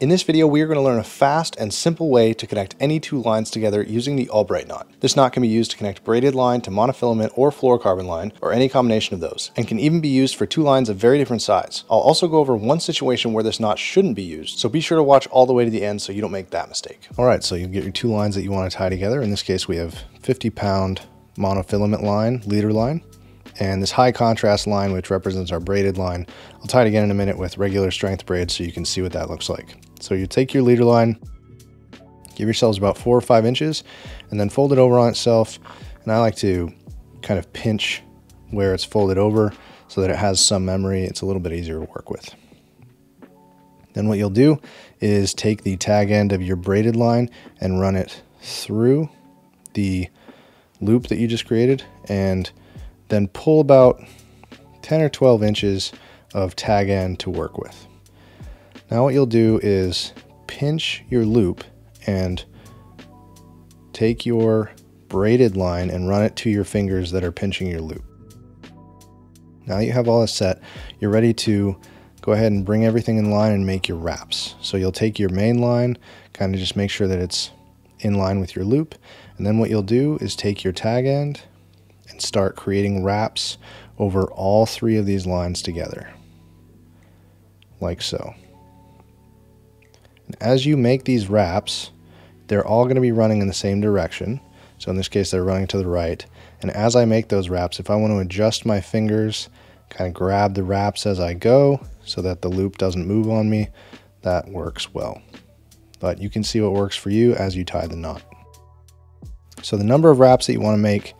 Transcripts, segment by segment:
In this video, we are going to learn a fast and simple way to connect any two lines together using the Albright knot. This knot can be used to connect braided line to monofilament or fluorocarbon line, or any combination of those, and can even be used for two lines of very different size. I'll also go over one situation where this knot shouldn't be used, so be sure to watch all the way to the end so you don't make that mistake. All right, so you get your two lines that you want to tie together. In this case, we have 50 pound monofilament line, leader line, and this high contrast line, which represents our braided line. I'll tie it again in a minute with regular strength braid so you can see what that looks like. So you take your leader line, give yourselves about four or five inches, and then fold it over on itself. And I like to kind of pinch where it's folded over so that it has some memory. It's a little bit easier to work with. Then what you'll do is take the tag end of your braided line and run it through the loop that you just created and then pull about 10 or 12 inches of tag end to work with. Now what you'll do is pinch your loop and take your braided line and run it to your fingers that are pinching your loop. Now you have all this set, you're ready to go ahead and bring everything in line and make your wraps. So you'll take your main line, kind of just make sure that it's in line with your loop. And then what you'll do is take your tag end start creating wraps over all three of these lines together, like so. And as you make these wraps, they're all going to be running in the same direction. So in this case, they're running to the right. And as I make those wraps, if I want to adjust my fingers, kind of grab the wraps as I go so that the loop doesn't move on me, that works well. But you can see what works for you as you tie the knot. So the number of wraps that you want to make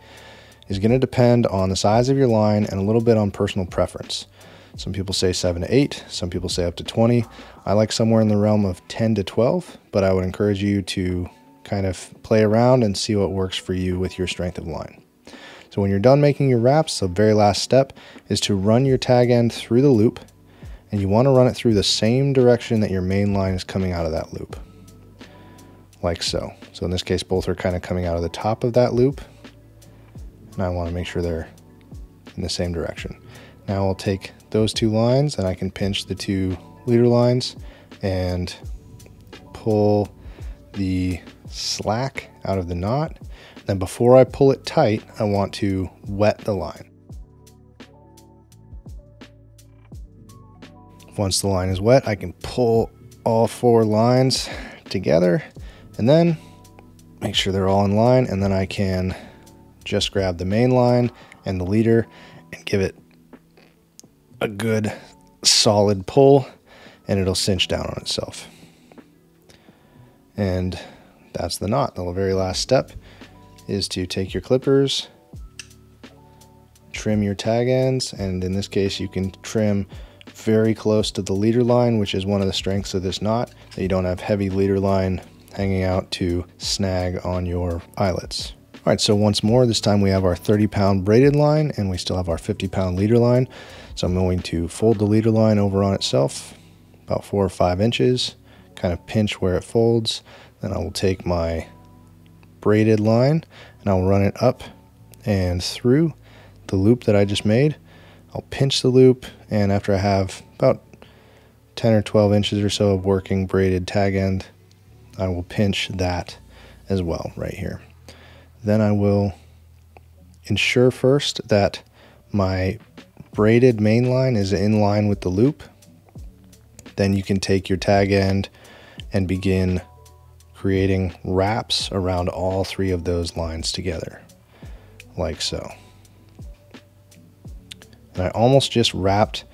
is going to depend on the size of your line and a little bit on personal preference. Some people say 7 to 8, some people say up to 20. I like somewhere in the realm of 10 to 12, but I would encourage you to kind of play around and see what works for you with your strength of line. So when you're done making your wraps, the very last step is to run your tag end through the loop, and you want to run it through the same direction that your main line is coming out of that loop, like so. So in this case, both are kind of coming out of the top of that loop, and I want to make sure they're in the same direction. Now I'll take those two lines and I can pinch the two leader lines and pull the slack out of the knot. Then before I pull it tight, I want to wet the line. Once the line is wet, I can pull all four lines together and then make sure they're all in line and then I can just grab the main line and the leader and give it a good solid pull and it'll cinch down on itself. And that's the knot. The very last step is to take your clippers, trim your tag ends, and in this case you can trim very close to the leader line, which is one of the strengths of this knot, that you don't have heavy leader line hanging out to snag on your eyelets. All right, so once more, this time we have our 30 pound braided line and we still have our 50 pound leader line. So I'm going to fold the leader line over on itself about four or five inches, kind of pinch where it folds. Then I will take my braided line and I'll run it up and through the loop that I just made. I'll pinch the loop and after I have about 10 or 12 inches or so of working braided tag end, I will pinch that as well right here. Then I will ensure first that my braided main line is in line with the loop. Then you can take your tag end and begin creating wraps around all three of those lines together, like so. And I almost just wrapped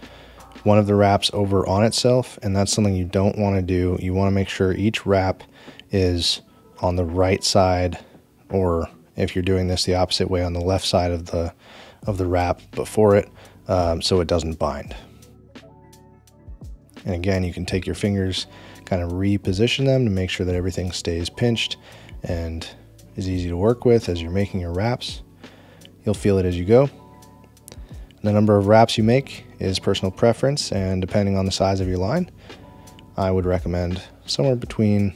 one of the wraps over on itself, and that's something you don't want to do. You want to make sure each wrap is on the right side or if you're doing this the opposite way on the left side of the of the wrap before it um, so it doesn't bind. And again, you can take your fingers, kind of reposition them to make sure that everything stays pinched and is easy to work with as you're making your wraps. You'll feel it as you go. The number of wraps you make is personal preference, and depending on the size of your line, I would recommend somewhere between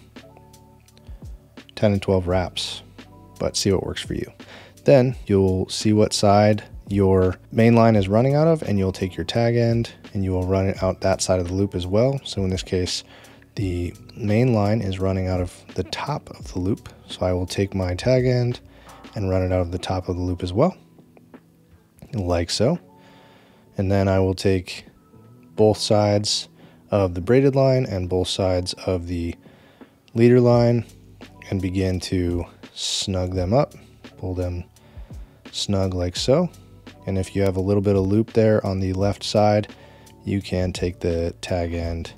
10 and 12 wraps but see what works for you. Then you'll see what side your main line is running out of and you'll take your tag end and you will run it out that side of the loop as well. So in this case, The main line is running out of the top of the loop, so I will take my tag end and run it out of the top of the loop as well, like so. And then I will take both sides of the braided line and both sides of the leader line and begin to snug them up, pull them snug like so. And if you have a little bit of loop there on the left side, you can take the tag end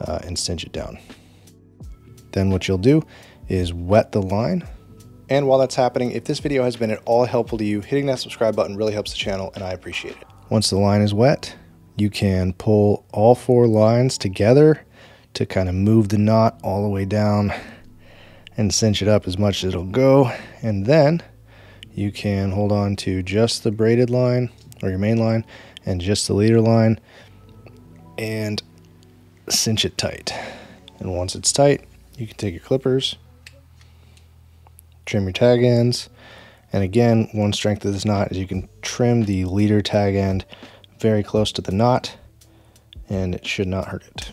uh, and cinch it down. Then what you'll do is wet the line. And while that's happening, if this video has been at all helpful to you, hitting that subscribe button really helps the channel and I appreciate it. Once the line is wet, you can pull all four lines together to kind of move the knot all the way down and cinch it up as much as it'll go. And then you can hold on to just the braided line or your main line and just the leader line and cinch it tight. And once it's tight, you can take your clippers, trim your tag ends, and again, one strength of this knot is you can trim the leader tag end very close to the knot, and it should not hurt it.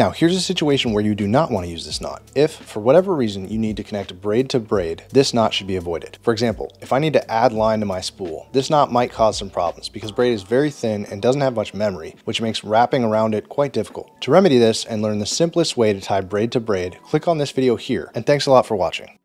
Now, here's a situation where you do not want to use this knot. If, for whatever reason, you need to connect braid to braid, this knot should be avoided. For example, if I need to add line to my spool, this knot might cause some problems because braid is very thin and doesn't have much memory, which makes wrapping around it quite difficult. To remedy this and learn the simplest way to tie braid to braid, click on this video here, and thanks a lot for watching.